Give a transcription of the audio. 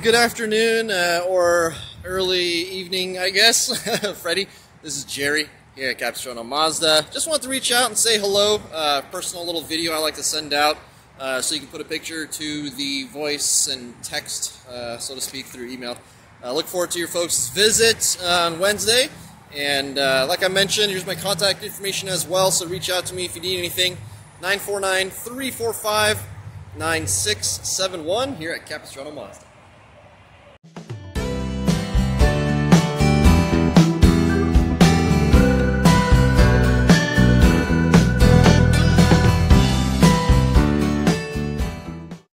good afternoon, uh, or early evening, I guess. Freddie, this is Jerry here at Capistrano Mazda. Just wanted to reach out and say hello. Uh, personal little video I like to send out uh, so you can put a picture to the voice and text, uh, so to speak, through email. Uh, look forward to your folks' visit on Wednesday. And uh, like I mentioned, here's my contact information as well, so reach out to me if you need anything. 949 345 9671 here at Capistrano Mazda.